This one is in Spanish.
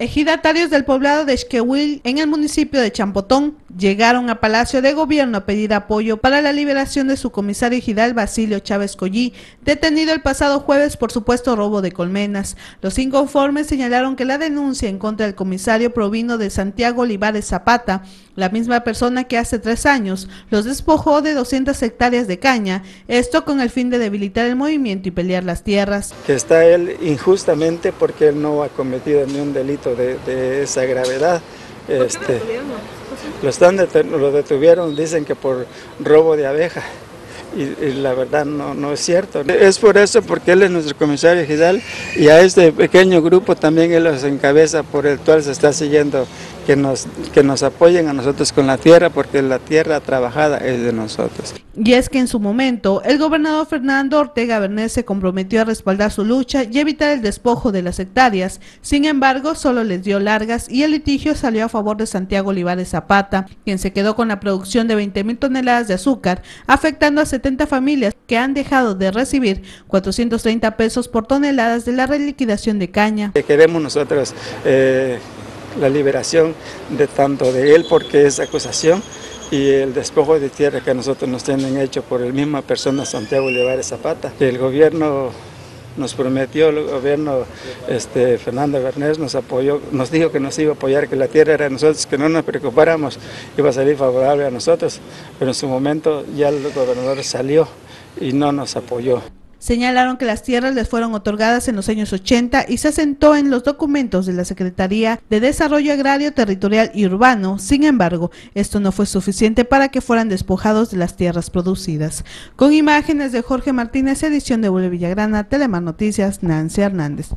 Ejidatarios del poblado de Esquehuil, en el municipio de Champotón, llegaron a Palacio de Gobierno a pedir apoyo para la liberación de su comisario ejidal Basilio Chávez Collí, detenido el pasado jueves por supuesto robo de colmenas. Los inconformes señalaron que la denuncia en contra del comisario provino de Santiago Olivares Zapata, la misma persona que hace tres años los despojó de 200 hectáreas de caña, esto con el fin de debilitar el movimiento y pelear las tierras. Que está él injustamente porque él no ha cometido ni un delito de, esa gravedad. Este, lo, están lo detuvieron, dicen que por robo de abeja. Y, la verdad no, no, es cierto. Es por eso, porque él es nuestro comisario general y a este pequeño grupo también él los encabeza por el cual se está siguiendo que nos, que nos apoyen a nosotros con la tierra, porque la tierra trabajada es de nosotros. Y es que en su momento, el gobernador Fernando Ortega Bernés se comprometió a respaldar su lucha y evitar el despojo de las hectáreas. Sin embargo, solo les dio largas y el litigio salió a favor de Santiago Olivares Zapata, quien se quedó con la producción de 20 mil toneladas de azúcar, afectando a 70 familias que han dejado de recibir 430 pesos por toneladas de la reliquidación de caña. Queremos nosotros eh, la liberación de tanto de él porque es acusación y el despojo de tierra que nosotros nos tienen hecho por el misma persona Santiago Olivares Zapata. El gobierno nos prometió, el gobierno este, Fernando Bernés nos apoyó, nos dijo que nos iba a apoyar, que la tierra era de nosotros, que no nos preocupáramos, iba a salir favorable a nosotros, pero en su momento ya el gobernador salió y no nos apoyó. Señalaron que las tierras les fueron otorgadas en los años 80 y se asentó en los documentos de la Secretaría de Desarrollo Agrario, Territorial y Urbano. Sin embargo, esto no fue suficiente para que fueran despojados de las tierras producidas. Con imágenes de Jorge Martínez, edición de Bule Villagrana, Telemar Noticias, Nancy Hernández.